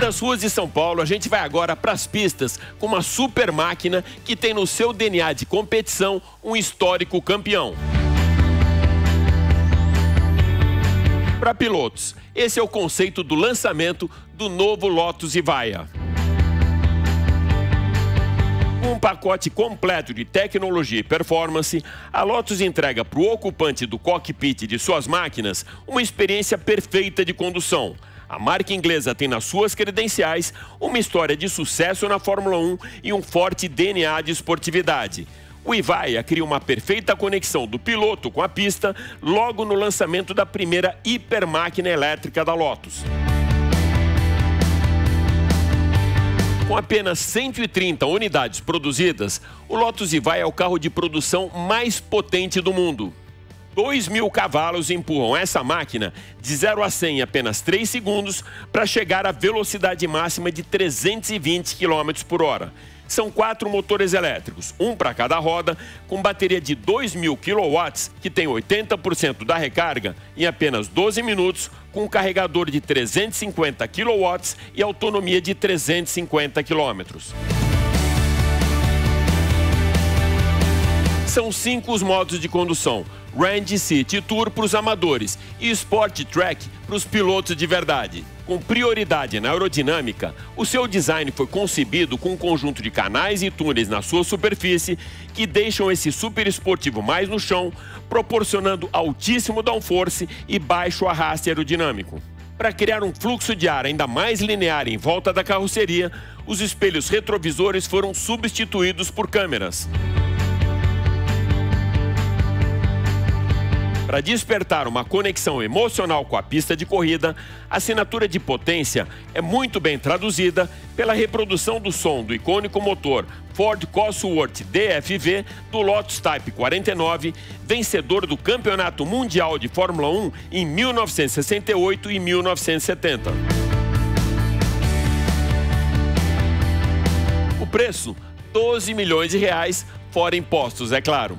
Das ruas de São Paulo, a gente vai agora para as pistas com uma super máquina que tem no seu DNA de competição um histórico campeão. Para pilotos, esse é o conceito do lançamento do novo Lotus Evija. Um pacote completo de tecnologia e performance, a Lotus entrega para o ocupante do cockpit de suas máquinas uma experiência perfeita de condução a marca inglesa tem nas suas credenciais uma história de sucesso na Fórmula 1 e um forte DNA de esportividade. O Ivaia cria uma perfeita conexão do piloto com a pista logo no lançamento da primeira hipermáquina elétrica da Lotus. Com apenas 130 unidades produzidas, o Lotus Evija é o carro de produção mais potente do mundo. 2 mil cavalos empurram essa máquina de 0 a 100 em apenas 3 segundos para chegar à velocidade máxima de 320 km por hora. São quatro motores elétricos, um para cada roda, com bateria de 2.000 kW, que tem 80% da recarga em apenas 12 minutos, com um carregador de 350 kW e autonomia de 350 km. São cinco os modos de condução: Range City Tour para os amadores e Sport Track para os pilotos de verdade. Com prioridade na aerodinâmica, o seu design foi concebido com um conjunto de canais e túneis na sua superfície que deixam esse super esportivo mais no chão, proporcionando altíssimo downforce e baixo arraste aerodinâmico. Para criar um fluxo de ar ainda mais linear em volta da carroceria, os espelhos retrovisores foram substituídos por câmeras. Para despertar uma conexão emocional com a pista de corrida, a assinatura de potência é muito bem traduzida pela reprodução do som do icônico motor Ford Cosworth DFV do Lotus Type 49, vencedor do Campeonato Mundial de Fórmula 1 em 1968 e 1970. O preço, 12 milhões de reais, fora impostos, é claro.